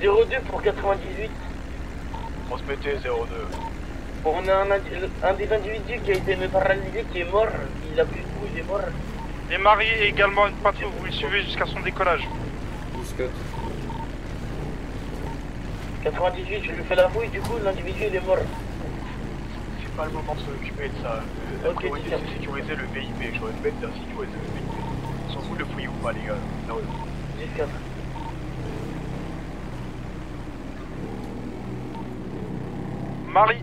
02 pour 98. Transmettez 02. On a un, des individus qui a été neutralisé qui est mort. Il a plus de coup, il est mort. Et Marie est également une patrouille, vous le suivez jusqu'à son décollage. 10 98, je lui fais la fouille, du coup l'individu il est mort. C'est pas le moment de s'occuper de ça. La Ok, priorité c'est de sécuriser le VIP. Je répète, de sécuriser le VIP. S'en fout de le fouiller ou pas, les gars. Non, 10-4. Marie,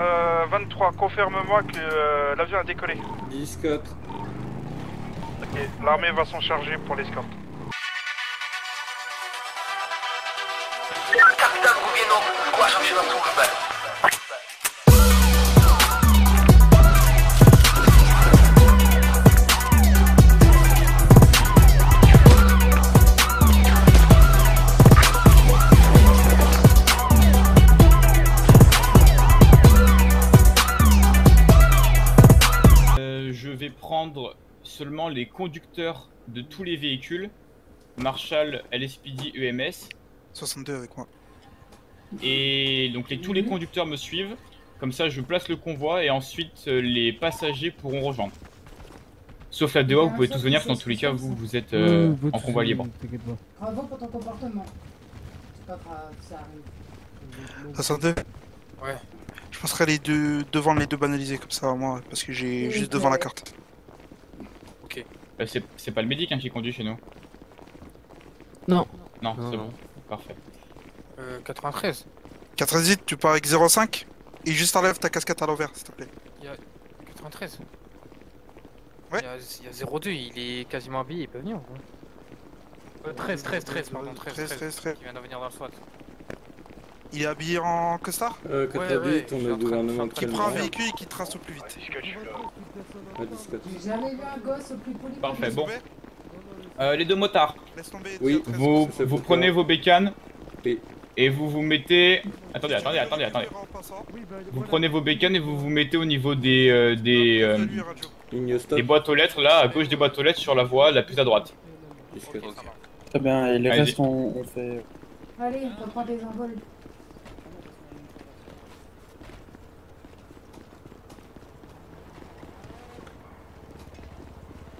euh, 23, confirme-moi que euh, l'avion a décollé. 10 4 Ok, l'armée va s'en charger pour l'escorte. Prendre seulement les conducteurs de tous les véhicules, Marshall, LSPD, EMS, 62 avec moi. et donc les, tous les conducteurs me suivent. Comme ça, je place le convoi et ensuite euh, les passagers pourront rejoindre. Sauf la DOA, vous pouvez tous venir, parce dans tous les cas, vous, vous êtes euh, en convoi libre. Bravo pour ton comportement. C'est pas grave, ça arrive. 62 Ouais. Je passerai les deux devant les deux banalisés comme ça moi parce que j'ai juste devant la carte. Euh, c'est c'est pas le médic hein, qui conduit chez nous Non. Non, Non, c'est bon. Parfait. Euh, 93. 98, tu pars avec 05 et juste enlève ta casquette à l'envers s'il te plaît. 93. Ouais. Il y, a, il y a 02, il est quasiment habillé, il peut venir. ouais. Euh, 13, 13, 13, pardon, 13, 13, 13, 13, 13. Qui vient de venir dans le SWAT. Il est habillé en costard? Euh, Ouais, 88, ouais, je on a le gouvernement Qui prend un véhicule et qui trace au plus vite. Disque, je suis là. Ouais, 10 4 J'ai jamais vu un gosse plus poli. Parfait, bon. Euh, les deux motards, Laisse tomber. Oui, 13, vous, vous prenez vos bécanes et vous vous mettez... Attendez, attendez, attendez, attendez. Vous prenez vos bécanes et vous vous mettez au niveau des, euh, des, euh, des boîtes aux lettres, là, à gauche des boîtes aux lettres, sur la voie la plus à droite. 10 4 Très bien, et les restes, on, on fait. Allez, reprends des envols.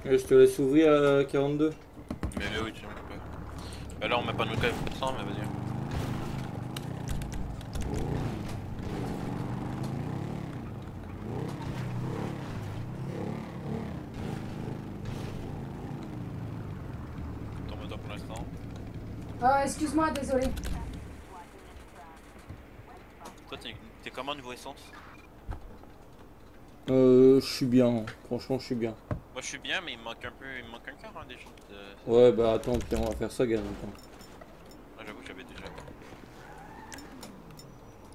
Euh, Je te laisse ouvrir à 42. Mais oui, tu peux. Bah là, on met pas notre cave 400, mais vas-y. Ton moteur pour l'instant. Ah, excuse-moi, désolé. Toi, t'es t'es comment niveau essence? Euh, je suis bien. Franchement, je suis bien. Moi, je suis bien, mais il me manque un peu. Il me manque un quart, hein, déjà. de- Ouais, bah attends, Pierre, on va faire ça, gars. Attends. Ah, j'avoue que j'avais déjà.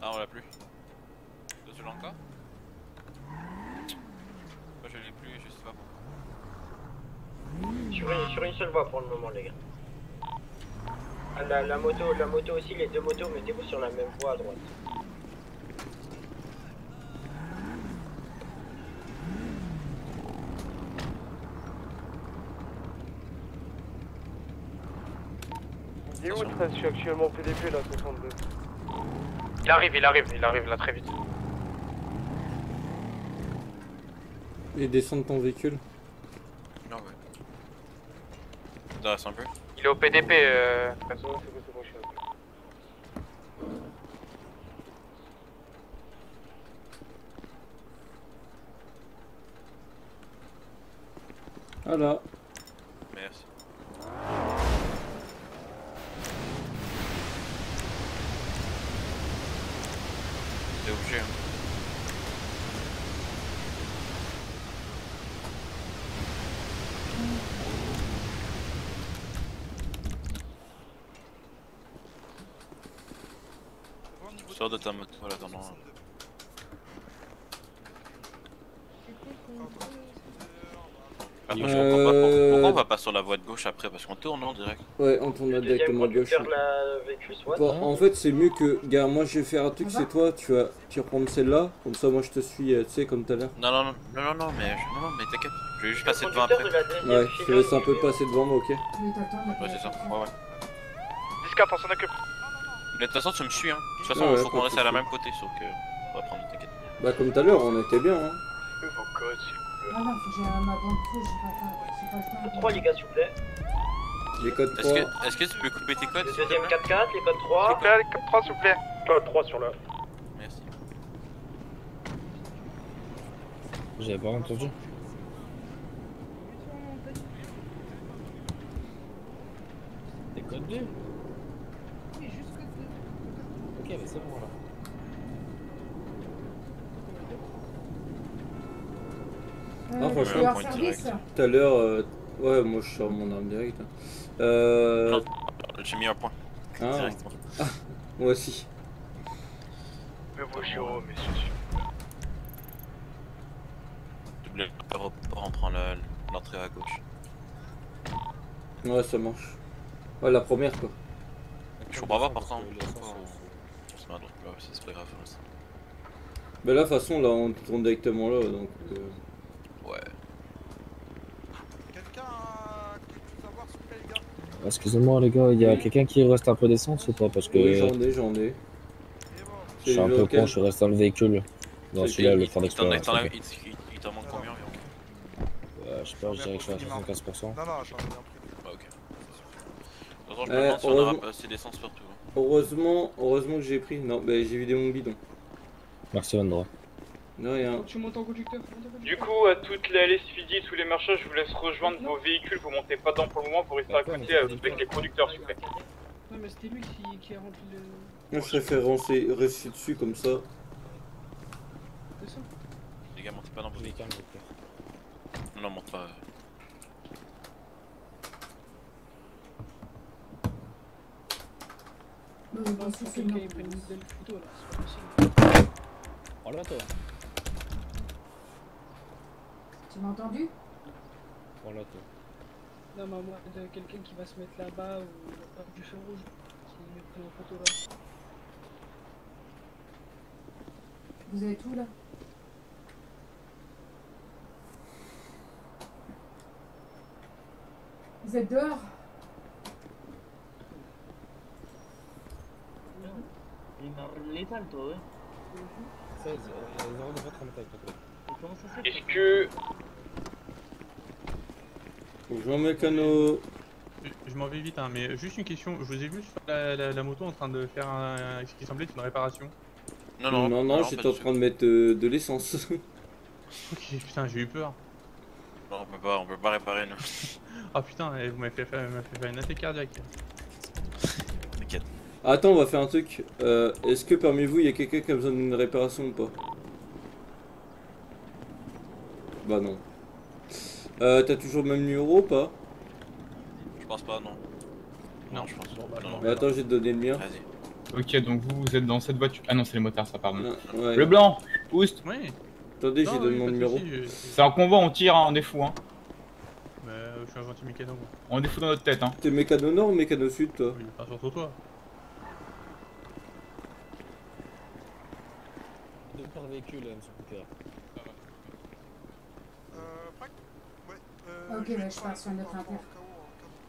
Ah, on l'a plus. Toi, tu l'as encore? Moi, je l'ai plus, je sais pas pourquoi. Sur une, sur une seule voie pour le moment, les gars. Ah, la, la moto, la moto aussi, les deux motos, mettez-vous sur la même voie à droite. Est où 13 Je suis actuellement au PDP là, 62. Il arrive, il arrive, il arrive là très vite. Et descends de ton véhicule. Non, ouais. Reste un peu. Il est au PDP, euh. C'est bon, c'est bon, c'est bon, je suis là. Voilà. Merci. T'es obligé, hein. Sors de ta moto, voilà, attendant. Après, je comprends pas pourquoi, pourquoi on va pas sur la voie de gauche après Parce qu'on tourne en direct. Ouais, on tourne directement gauche. de la SWAT. Bon, en fait, c'est mieux que. Gars, moi je vais faire un truc, c'est toi, tu vas tu celle-là, comme ça moi je te suis, euh, tu sais, comme tout à l'heure. Non, non, non, non, non, mais, non, non, mais t'inquiète. Je vais juste passer devant après. Ouais, je te laisse un peu passer devant moi, ok Ouais, c'est ça. Ouais, ouais. 10 4 on s'en occupe. Mais de toute façon, tu me suis, hein. De toute façon, Ouais, il ouais, faut qu'on de reste à la même côté, sauf que. On va prendre, t'inquiète. Bah comme tout à l'heure, on était bien. Hein. Vos codes, s'il vous plaît. Ah non, faut que j'ai ma bande feu, j'ai pas temps. 3 les gars s'il vous plaît. Les codes Est-ce 3. que, est-ce que tu peux couper tes codes Le s'il deuxième plaît 4-4, les codes S'il 3. vous plaît, code 3 s'il vous plaît. Code 3 sur le. Merci. J'avais pas entendu. T'es code 2 Oui, juste que Ok, mais c'est bon là. Ah, franchement, c'est hors point service direct. Tout à l'heure, euh, ouais, moi je sors mon arme direct. hein. Euh. Non. J'ai mis un point. Ah, Directement. moi aussi. Mais vos gyros, messieurs, s'il vous plaît. Double on prend l'entrée à gauche. Ouais, ça marche. Ouais, la première quoi. Je comprends pas par contre. Met à droite. Ouais, c'est pas grave. Mais là, de toute façon, là, on tourne directement là, donc. euh, Ouais. Quelqu'un a quelque chose à voir, s'il vous plaît, les gars Excusez-moi les gars, il y a quelqu'un qui reste un peu d'essence ou pas Parce que Oui, j'en ai, j'en ai. Je suis un peu con, je suis resté dans le véhicule. Dans C'est celui-là, le fond Il t'en d'expérience. il t'en- manque combien environ Ouais, je sais pas, je dirais que je suis à 75%. Non, non, j'en ai un pris. Bah, ok. De toute façon, je Euh, me demande si on assez d'essence partout. Heureusement, heureusement que j'ai pris. Non, bah j'ai vidé mon bidon. Merci Vendra. De rien. Tu montes en conducteur. Du coup, à toutes les LSPD, tous les marchands, je vous laisse rejoindre vos véhicules. Vous montez pas dedans pour le moment pour rester à côté euh, avec les conducteurs, s'il vous plaît. Non, mais c'était lui qui, qui a rempli le. Moi, je préfère rester, rester dessus comme ça. Descends. Les gars, montez pas dans vos véhicules. Non, non, monte pas. Non, mais bon, Faut si c'est quelqu'un non. il prenne une belle photo là, c'est pas possible. Oh là toi Tu m'as entendu? Oh là toi. Non, mais moi, de quelqu'un qui va se mettre là-bas ou pas du feu rouge, qui me prend en photo là. Vous avez tout là? Vous êtes dehors? Létal, toi, ouais. 16, 0 de votre avec toi. Comment ça se fait Est-ce que. Bonjour Mécano. Je m'en vais vite, hein, mais juste une question. Je vous ai vu sur la, la- la moto en train de faire un, ce qui semblait être une réparation. Non, non, non, non, j'étais en train de mettre euh, de l'essence. Ok, putain, j'ai eu peur. Non, on peut pas, on peut pas réparer, nous. Ah putain, eh, vous m'avez fait, fait faire une attaque cardiaque. Attends, on va faire un truc. Euh, Est-ce que parmi vous, il y a quelqu'un qui a besoin d'une réparation ou pas Bah non. Euh, T'as toujours le même numéro ou pas Je pense pas, non. Non, je pense bah, non, non. Mais attends, te donner le mien. Vas-y. Ok, donc vous, vous êtes dans cette voiture. Ah non, c'est les motards, ça, pardon. Non, ouais. Le blanc, Oust. Oui. Attendez, j'ai donné oui, mon pas numéro. je- C'est un convoi, on tire, hein, on est fou. Hein. Mais euh, je suis un gentil mécano. moi. On est fou dans notre tête. Hein. T'es mécano nord ou mécano sud, toi Oui, enfin, surtout toi. Cooper. Euh, Ouais. Euh, Ok, je je pars sur en- inter.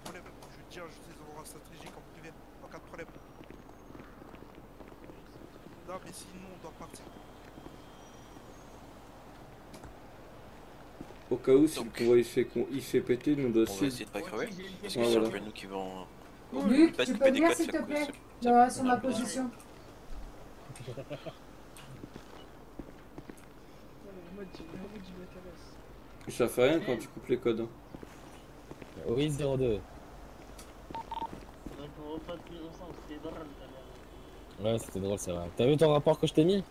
de. Je vais dire endroits stratégiques en privé, en cas de problème. Non, mais sinon, on doit partir. Au cas où, si le il fait, con- il fait péter, nous on doit On va suivre. essayer de pas crever. Parce que c'est voilà. un peu nous qui vont. Luc, tu peux des venir s'il te plaît sur ma position. Ouais, moi, dis- moi, dis m'intéresse. Ça fait rien quand tu coupes les codes. hein. Oui, 02. Faudrait qu'on refasse plus ensemble, c'était drôle tout à l'heure. Ouais, c'était drôle, c'est vrai. T'as vu ton rapport que je t'ai mis?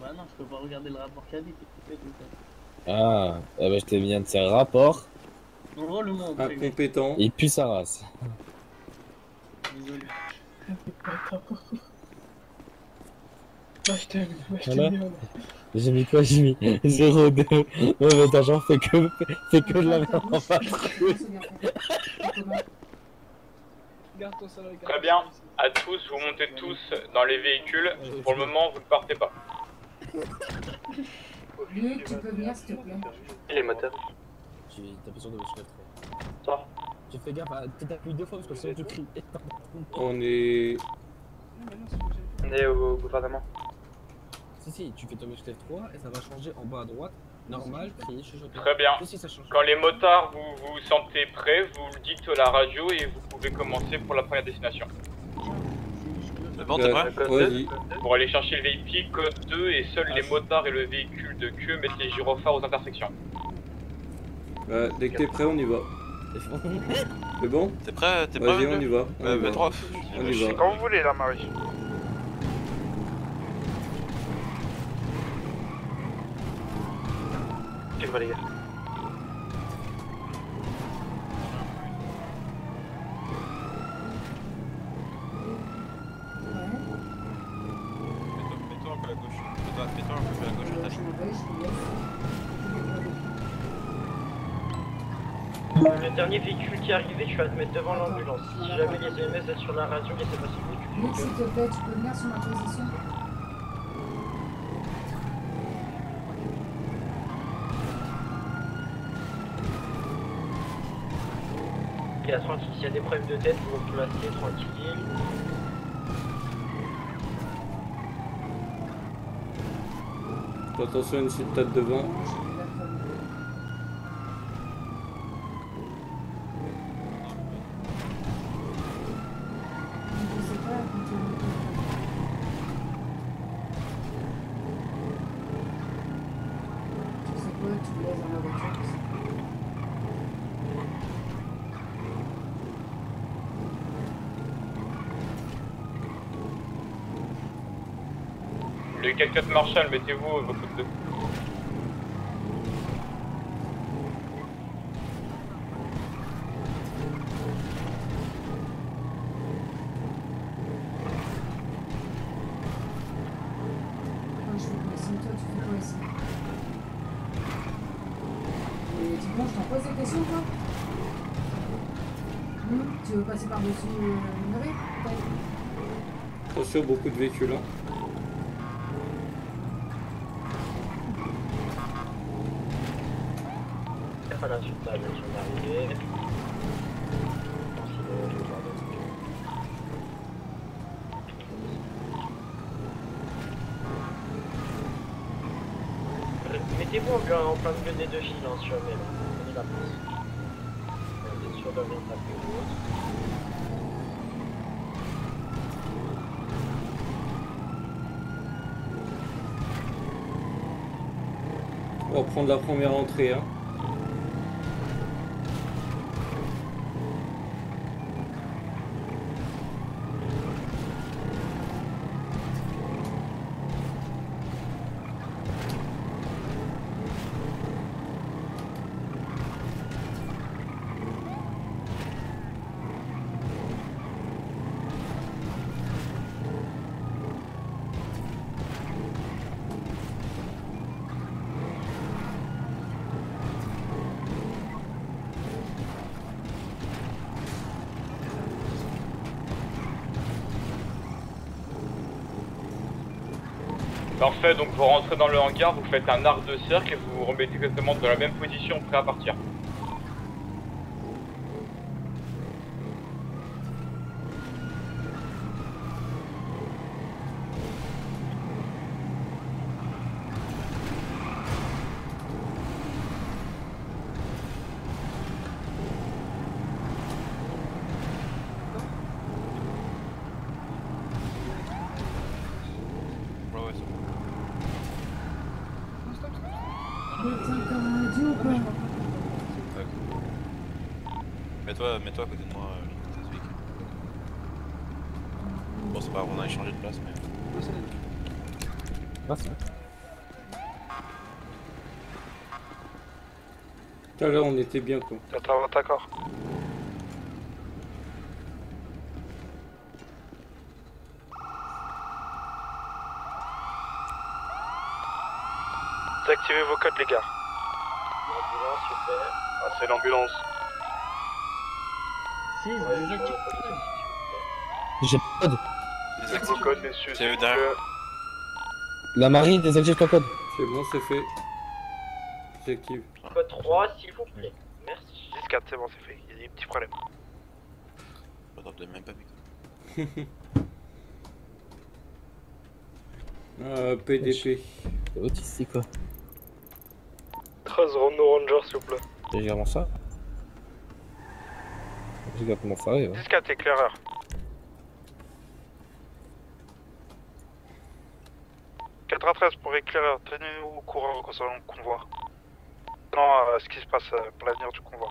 Bah non, je peux pas regarder le rapport qu'il y a dit. Ah, eh ben, je t'ai mis un de ces rapports. Drôle le monde, c'est Incompétent. Il pue sa race. désolé. Je t'aime, je Voilà. J'ai mis quoi J'ai mis 02. Ouais, mais t'as genre fait que, fait que de la merde en face. Très bien. À tous, vous montez tous dans les véhicules. Pour le moment, vous ne partez pas. Luc, tu peux venir s'il te plaît Et les moteurs Tu t'appuies sur deux, je suis Ça. Tu fais gaffe, ah, tu t'appuies deux fois parce que sinon tu cries. On est. On est au gouvernement. Si, si, tu fais tomber sur F3 et ça va changer en bas à droite. Normal, crier, chuchoter. Très bien. Si, si, ça change. Quand les motards vous vous sentez prêts, vous le dites à la radio et vous pouvez commencer pour la première destination. C'est bon, t'es prêt Vas-y. Pour aller chercher le véhicule code 2 et seuls les motards et le véhicule de queue mettent les gyrophares aux intersections. Ouais, dès que t'es prêt, on y va. C'est bon? T'es prêt T'es prêt Vas-y, on y va. On Euh, y va. V3. On y va. Quand vous voulez, là, Marie. Tu vois les gars. Mets-toi un peu à gauche. Mets-toi mets-toi un peu à gauche, attache. Le dernier véhicule qui est arrivé, tu vas te mettre devant l'ambulance. Si jamais les EMS êtes sur la radio, laissez passer le Luc, s'il véhicule. te plaît, tu peux venir sur ma position Il y a tranquille, y a des problèmes de tête, vous vous placez tranquille. Attention à une petite tête devant. Je sais pas, quand tu- Tu sais quoi, tu le laisses dans la voiture. Le 4x4 Marshall, mettez-vous votre code 2. Quand je fais quoi ici, toi, tu fais quoi ici Et dis-moi, je t'en pose des questions, toi Hum, Tu veux passer par-dessus euh, le numérique peut-être Attention, beaucoup de véhicules. Hein. À la suite, là, je d'autres trucs. Mettez-vous en plein, milieu des deux files, hein, la de. On va prendre la première entrée. Hein. Parfait, donc vous rentrez dans le hangar, vous faites un arc de cercle et vous vous remettez exactement dans la même position, prêt à partir. Ouais, ouais, c'est bon. Putain, comme un idiot, quoi Ouais. Mets-toi mets-toi à côté de moi, euh, je. Bon, c'est pas grave, on a échangé de place, mais. Merci. Tout à l'heure, on était bien quoi. D'accord. Activez vos codes, les gars. L'ambulance, super. Ah, c'est l'ambulance. Si, déjà vois la police, J'ai pas de code. Activez vos codes, messieurs. C'est eux derrière. plaît. La marine désactive ton code. C'est bon, c'est fait. Super. Code 3, s'il vous plaît. Merci. 10-4, c'est bon, c'est fait. Il y a des petits problèmes. Pas de même pas, mec. Euh, PDP. Autistique quoi. 13 Renault Ranger, s'il vous plaît. C'est également ça. C'est exactement ça, ouais. 10-4, éclaireur. à 13 pour éclaireur, tenez au courant concernant le convoi. Non, euh, ce qui se passe euh, pour l'avenir du convoi.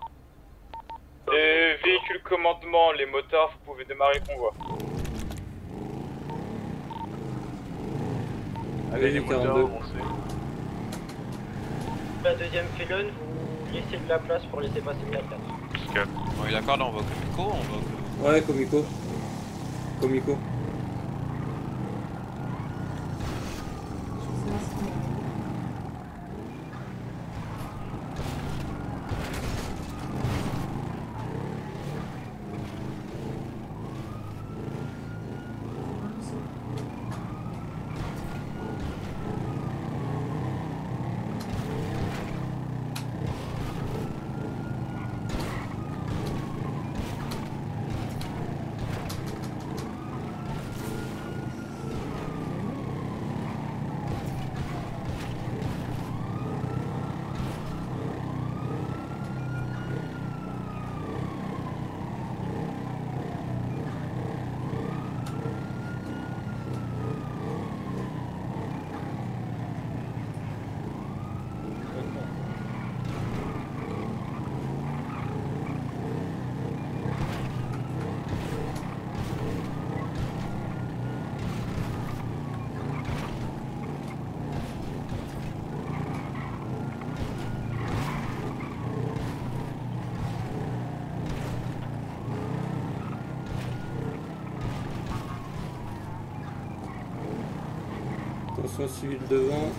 Les véhicules commandement, les motards, vous pouvez démarrer le convoi. Allez, les moteurs, 42. on sait. La deuxième pylône, vous laissez de la place pour laisser passer le 4 On est d'accord, là on va au Comico, on va au... Ouais, Comico. Comico. Attention civil devant.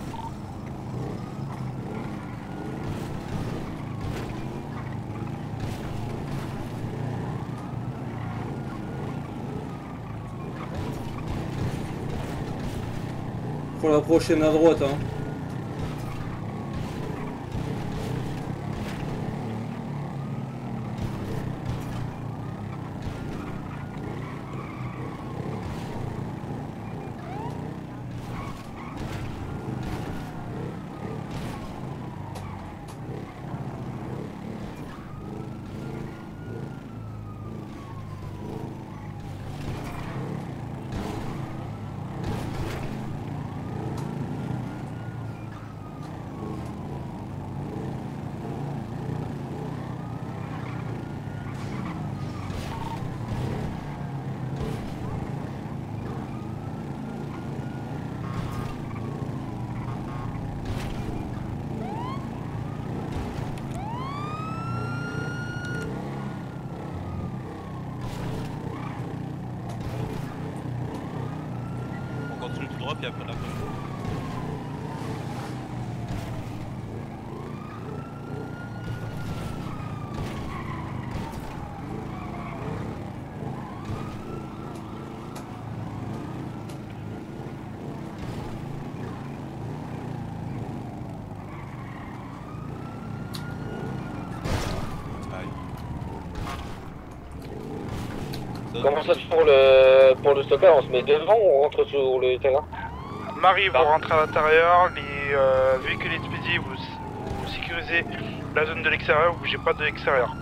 Pour la prochaine à droite, hein. On continue tout droit, puis après on approche. Comment ça se fait pour le, pour le stockage On se met devant ou on rentre sur le terrain? Marie, vous rentrez à l'intérieur, les euh, véhicules expédiés, vous, vous sécurisez la zone de l'extérieur, vous bougez pas de l'extérieur.